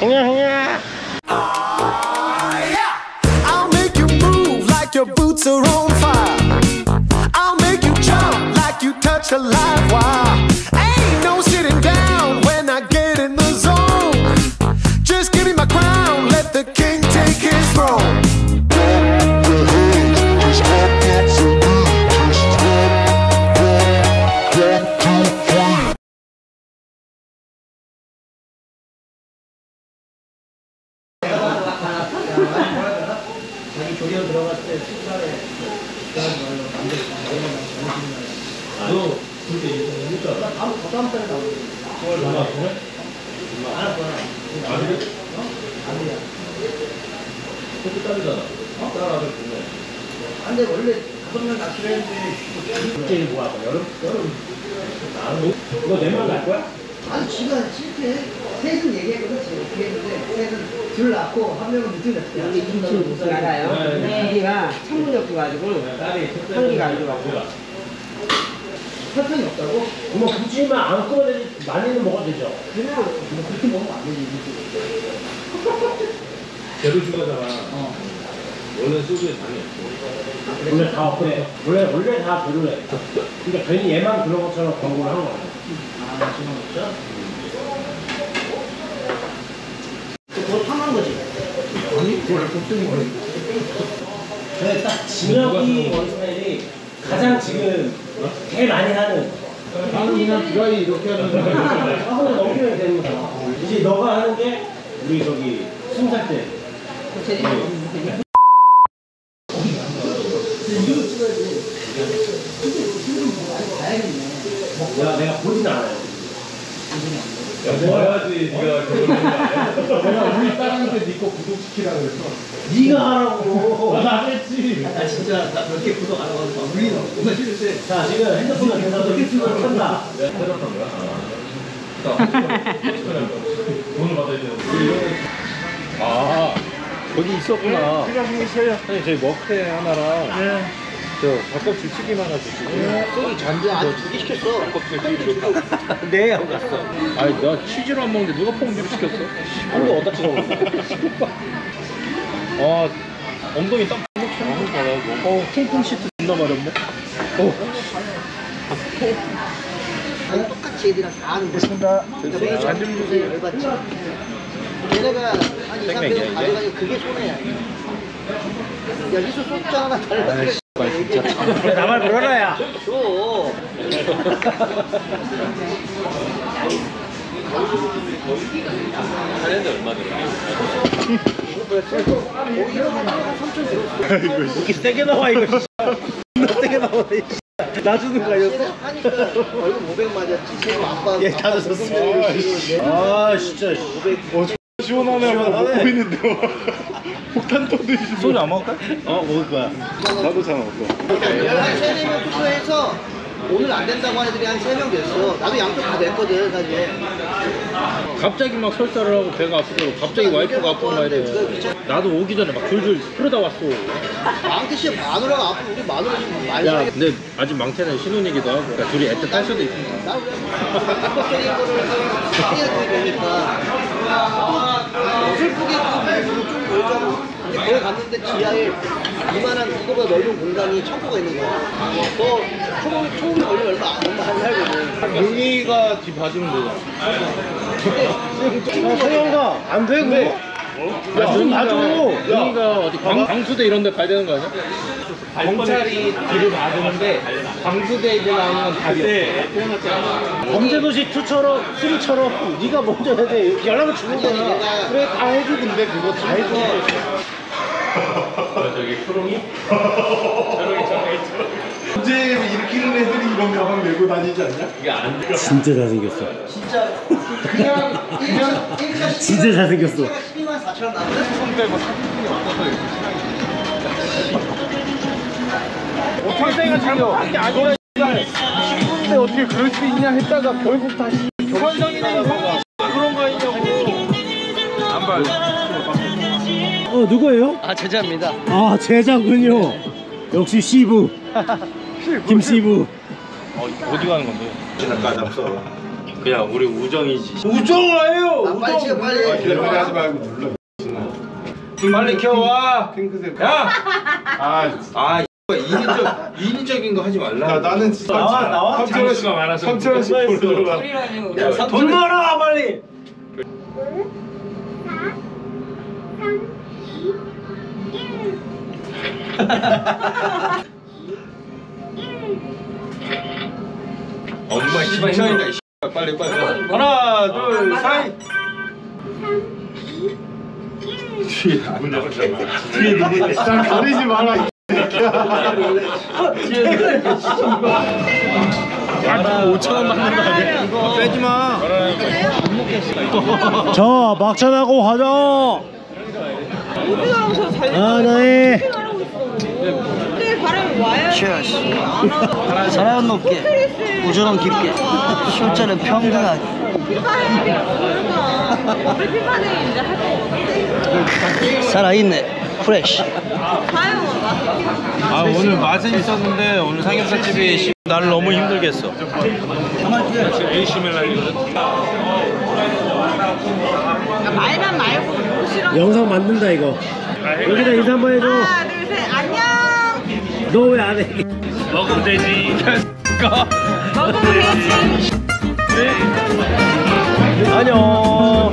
Hinga, hinga. Uh, yeah. I'll make you move like your boots are on fire. I'll make you jump like you touch a live wire. 너 그때 일단 다음 다음 달에 나오는 9월 나와 그래? 안할 거야. 아들? 어? 아들이야. 그때 딸이잖아. 딸 아들 보내. 근데 원래 다섯 명 낳기로 했는데 그때 뭐 할까? 여름? 여름. 나는 너 내만 갈 거야? 아니 지가 실패 셋은 얘기했거든 지금 어떻게 했는데 셋은 둘 낳고 한 명은 늦게 낳게 여기 무슨 알아요? 네. 여기가 창문역 가지고 딸이 향기가 안 좋아서. 설탕이 없다고? 뭐 굳이만 안 끊어내지 많이는 먹어도 되죠. 그냥 뭐 그렇게 먹으면 안 되지 재료 주가잖아. 어. 원래 소주에 당이 없어. 원래 다 그래. 원래 원래 다 별로래. 그러니까 괜히 얘만 그런 것처럼 광고를 하는 거야. 아 지금 없죠? 그거 탐한 거지? 아니 그걸 걱정이 뭐래 근데 딱 진혁이 머리 스타일이 가장 지금 제일 많이 하는 나는 그냥 드라이 이렇게 하는 거. 하고 넘기면 되는 거잖아. 이제 너가 하는 게 우리 저기 스무 살 때. 야, 내가 보진 않아요. 야, 뭐야지 네가? 내가 우리 딸한테 네거 구독시키라 그랬어. 네가 하라고. 나 했지. 나 진짜 나 몇개 구독 안 하고 거 오늘 싫을 때 자, 지금 핸드폰을 계속 이렇게 한다. 내가 때렸던 거야? 아. 돈을 받아야 되는데. 아 거기 있었구나. 아니 저희 머크레 하나랑 저 닭껍질 튀김 하나 주시고. 저기 잔디 아직 두개 시켰어 닭껍질. 네 하고 갔어. 아니 나 치즈를 안 먹는데 누가 퐁듀를 시켰어? 한개 어디다 찍어 먹었어? 아 엉덩이 땀 먹처럼 받아. 어 통풍 시트 존나 마렵네. 어. 아니 똑같이 애들이랑 다 하는 거지 그러니까 잔좀 주세요. 열받지 얘네가 한 2, 300원 생맥이야, 가져가니까 그게 손해야 야 이소 소자 하나 달라 진짜. 나말 불어라, 야. 줘 하는데 얼마 들어? 이렇게 세게 나와, 이거. 존나 세게 나와, 이 놔주는 거 아니었어? 얼굴 500 맞았지 아빠 얘다 줬어. 아, 진짜. 500. 시원하네. 먹고 있는데 폭탄 터듯이 소주 안 먹을까? 어, 먹을 거야. 나도 잘 3, 4명 투표해서 오늘 안 된다고 하는 애들이 한 3명 됐어. 나도 양쪽 다 냈거든 사실. 갑자기 막 설사를 하고 배가 아프더라고 갑자기 와이프가 아픈 거야 돼. 나도 오기 전에 막 줄줄 흐르다 왔어. 망태 씨 마누라가 아프면 우리 마누라 지금 많이 야 살겠다 근데 아직 망태는 신혼이기도 하고. 그러니까 둘이 애틋할 수도 있고. 나 그래. 합법적인 거를 해야 되니까 어설프게 그좀 놀잖아 근데 거기 갔는데 지하에 이만한 이거보다 넓은 공간이 창고가 있는 거야 너 초봉이 초봉이 걸리면 얼마 안 얼마 안 살거든 용이가 뒤 봐주면 되잖아 야, 성현가, 안 돼, 그거? 야, 좀 놔줘. 용이가 어디 광, 광수대 이런 데 가야 되는 거 아니야? 경찰이 뒤를 봐주는데 광수대 이제 나오는 건 답이 없어. 범죄도시 2처럼, 3처럼, 네가 먼저 해야 돼. 연락을 주는 거야. 그래 다 해줘 근데 그거 다 해줘 저기 초롱이? 초롱이 초롱이 언제 일으키는 애들이 이런 가방 메고 다니지 않냐? 이게 안 돼. 진짜 잘생겼어. 진짜 그냥 1차 1차 진짜 잘생겼어. 12만 4천 원 나왔어 어떻게 생각 잘못한 게 아니라 친구인데 어떻게 그럴 수 있냐 했다가 결국 다시 선정이네 형이 그런 거 아니냐고. 안 봐요. 어, 누구예요? 아 제자입니다 아, 제자군요. 역시 시부. 김시부. 어, 어디 가는 건데? 그냥 우리 우정이지. 우정아예요. 아, 빨리 찍어 빨리 기다려 하지 말고 눌러. 빨리 켜와. 핑크색. 야. 아, 아 인위적 인위적인 거 하지 말라. 야 나는 진짜 나와 나와 장수가 많아서 3천 원씩 보내줘라 돈 벌어 빨리. 엄마 시간이다. 이 뒤에 나오잖아. 뒤에 누구 나오잖아. 가리지 마라 자. 막차 나고 가자 아, 네. 하나에 바람 높게. 우주랑 깊게. 아. 실제는 평등하게. 우리 피파는 이제 할거 살아있네. 프레쉬. 아 오늘 맛은 있었는데 오늘 삼겹살집이 씨, 나를 너무 힘들게 했어. 말만 말고 영상 만든다 이거 여기다 인사 한번 해줘 하나 둘셋 안녕 너 왜 안 해? 먹으면 되지 안녕